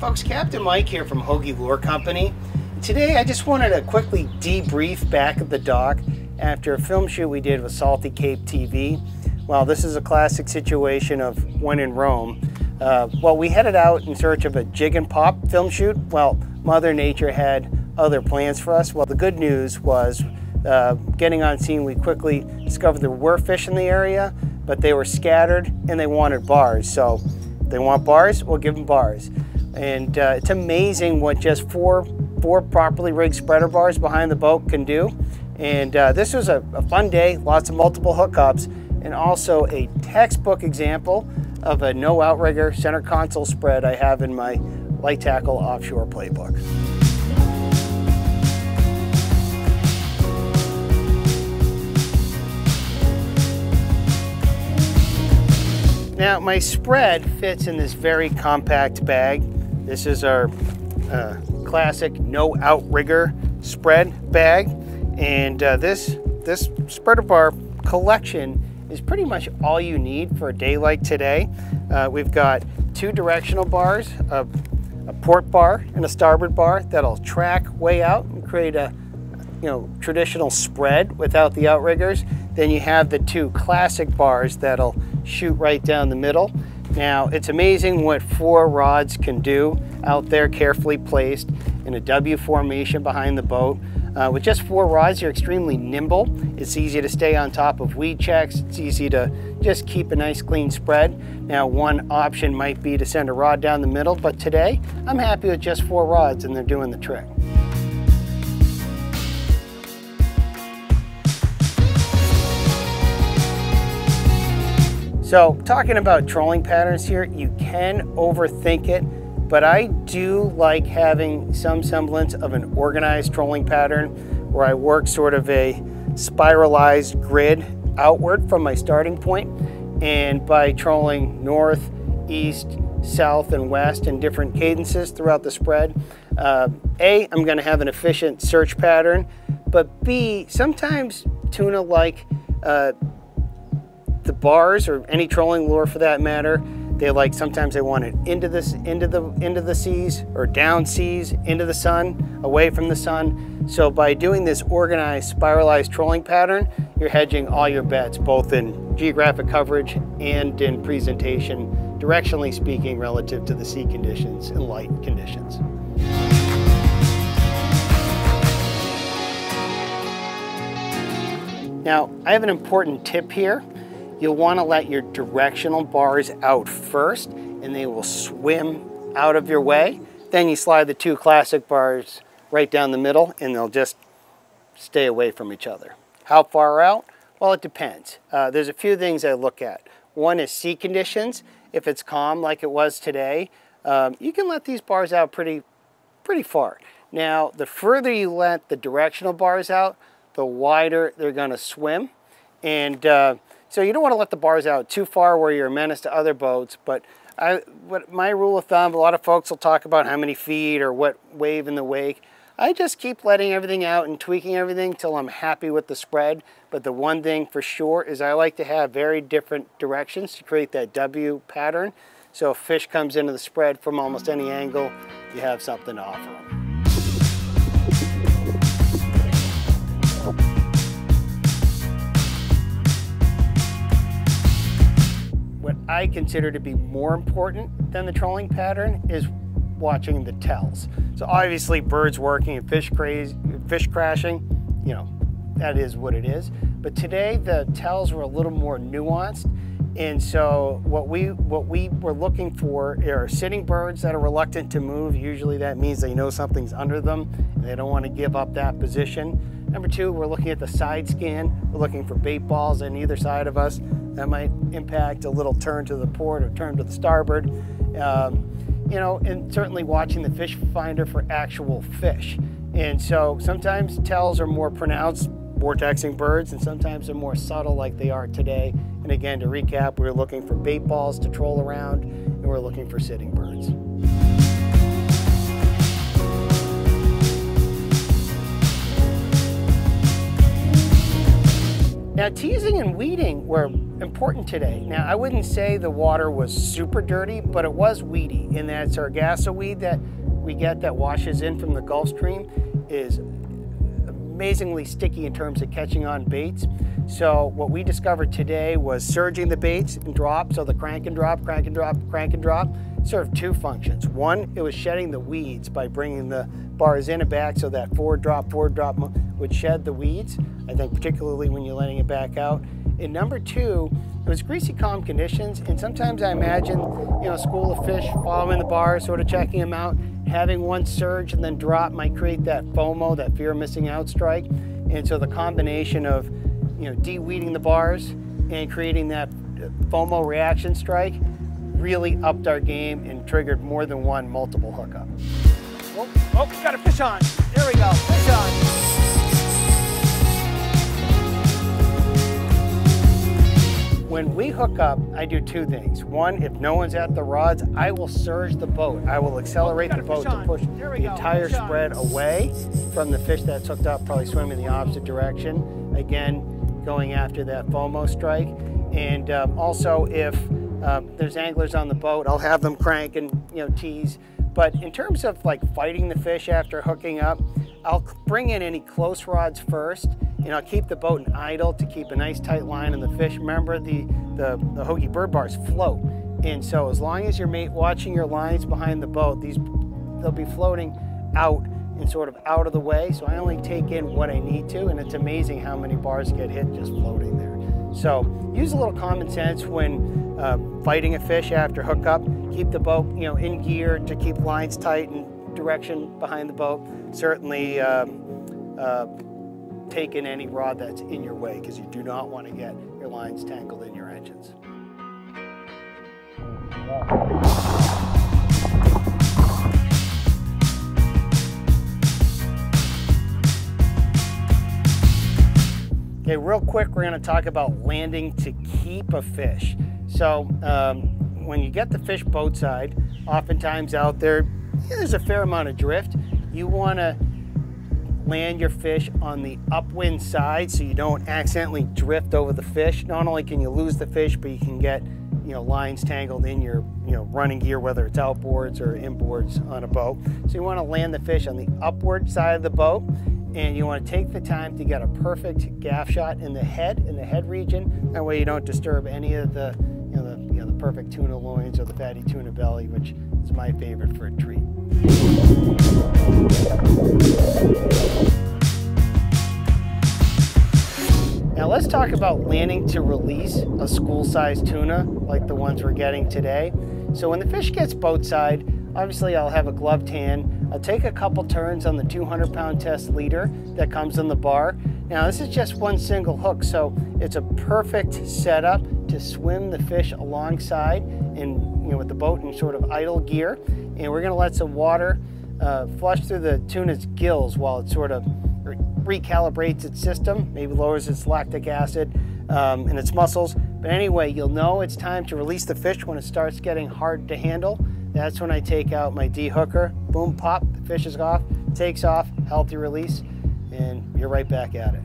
folks, Captain Mike here from Hogy Lure Company. Today I just wanted to quickly debrief back at the dock after a film shoot we did with Salty Cape TV. Well, this is a classic situation of when in Rome. Uh, well, we headed out in search of a jig and pop film shoot. Well, Mother Nature had other plans for us. Well, the good news was uh, getting on scene, we quickly discovered there were fish in the area, but they were scattered and they wanted bars. So they want bars, we'll give them bars. And uh, it's amazing what just four, four properly rigged spreader bars behind the boat can do. And uh, this was a, a fun day, lots of multiple hookups, and also a textbook example of a no outrigger center console spread I have in my light tackle offshore playbook. Now my spread fits in this very compact bag. This is our uh, classic no outrigger spread bag. And uh, this, this spreader bar collection is pretty much all you need for a day like today. Uh, we've got two directional bars, a, a port bar and a starboard bar that'll track way out and create a you know, traditional spread without the outriggers. Then you have the two classic bars that'll shoot right down the middle. Now, it's amazing what four rods can do out there carefully placed in a W formation behind the boat. Uh, with just four rods, you're extremely nimble. It's easy to stay on top of weed checks. It's easy to just keep a nice clean spread. Now, one option might be to send a rod down the middle, but today I'm happy with just four rods and they're doing the trick. So talking about trolling patterns here, you can overthink it, but I do like having some semblance of an organized trolling pattern where I work sort of a spiralized grid outward from my starting point. And by trolling north, east, south, and west in different cadences throughout the spread, uh, A, I'm gonna have an efficient search pattern, but B, sometimes tuna like uh, the bars or any trolling lure for that matter, they like sometimes they want it into this into the into the seas or down seas into the sun, away from the sun. So by doing this organized spiralized trolling pattern, you're hedging all your bets, both in geographic coverage and in presentation, directionally speaking, relative to the sea conditions and light conditions. Now, I have an important tip here. You'll want to let your directional bars out first and they will swim out of your way. Then you slide the two classic bars right down the middle and they'll just stay away from each other. How far out? Well, it depends. Uh, there's a few things I look at. One is sea conditions. If it's calm like it was today, um, you can let these bars out pretty, pretty far. Now, the further you let the directional bars out, the wider they're gonna swim. And uh, so you don't want to let the bars out too far where you're a menace to other boats, but I, what my rule of thumb, a lot of folks will talk about how many feet or what wave in the wake. I just keep letting everything out and tweaking everything till I'm happy with the spread. But the one thing for sure is I like to have very different directions to create that W pattern. So if fish comes into the spread from almost any angle, you have something to offer them. I consider to be more important than the trolling pattern is watching the tells. So obviously birds working and fish, crazy, fish crashing, you know, that is what it is. But today the tells were a little more nuanced. And so what we what we were looking for are sitting birds that are reluctant to move. Usually that means they know something's under them and they don't want to give up that position. Number two, we're looking at the side scan. We're looking for bait balls on either side of us. That might impact a little turn to the port or turn to the starboard. Um, you know, and certainly watching the fish finder for actual fish. And so sometimes tells are more pronounced, vortexing birds, and sometimes they're more subtle like they are today. And again, to recap, we're looking for bait balls to troll around, and we're looking for sitting birds. Now teasing and weeding were important today. Now, I wouldn't say the water was super dirty, but it was weedy in that sargasso weed that we get that washes in from the Gulf Stream is amazingly sticky in terms of catching on baits. So what we discovered today was surging the baits and drop, so the crank and drop, crank and drop, crank and drop, served two functions. One, it was shedding the weeds by bringing the bars in and back so that forward drop, forward drop would shed the weeds, I think particularly when you're letting it back out. And number two, it was greasy calm conditions, and sometimes I imagine, you know, a school of fish following the bars, sort of checking them out, having one surge and then drop might create that FOMO, that fear of missing out strike. And so the combination of, you know, de-weeding the bars and creating that uh, FOMO reaction strike really upped our game and triggered more than one multiple hookup. Oh, oh, got a fish on. There we go, fish on. When we hook up, I do two things. One, if no one's at the rods, I will surge the boat. I will accelerate oh, the boat to push the go. entire fish spread on. away from the fish that's hooked up, probably swimming the opposite direction. Again, going after that FOMO strike. And um, also, if uh, there's anglers on the boat, I'll have them crank and you know tease. But in terms of like fighting the fish after hooking up, I'll bring in any close rods first and I'll keep the boat in idle to keep a nice tight line on the fish. Remember the, the, the Hogy bird bars float. And so as long as you're watching your lines behind the boat, these they'll be floating out and sort of out of the way. So I only take in what I need to, and it's amazing how many bars get hit just floating there. So use a little common sense when uh, fighting a fish after hookup. Keep the boat, you know, in gear to keep lines tight and direction behind the boat. Certainly um, uh, take in any rod that's in your way because you do not want to get your lines tangled in your engines. Okay, real quick, we're going to talk about landing to keep a fish. So, um, when you get the fish boat side, oftentimes out there, yeah, there's a fair amount of drift. You want to land your fish on the upwind side so you don't accidentally drift over the fish. Not only can you lose the fish, but you can get you know lines tangled in your you know running gear, whether it's outboards or inboards on a boat. So you want to land the fish on the upward side of the boat, and you want to take the time to get a perfect gaff shot in the head, in the head region. That way you don't disturb any of the perfect tuna loins or the fatty tuna belly, which is my favorite for a treat. Now let's talk about landing to release a school-sized tuna like the ones we're getting today. So when the fish gets boat side, obviously I'll have a gloved hand. I'll take a couple turns on the 200 pound test leader that comes in the bar. Now this is just one single hook, so it's a perfect setup to swim the fish alongside and you know with the boat in sort of idle gear. And we're gonna let some water uh, flush through the tuna's gills while it sort of recalibrates its system, maybe lowers its lactic acid um, in its muscles. But anyway, you'll know it's time to release the fish when it starts getting hard to handle. That's when I take out my D-hooker, boom, pop, the fish is off, takes off, healthy release, and you're right back at it.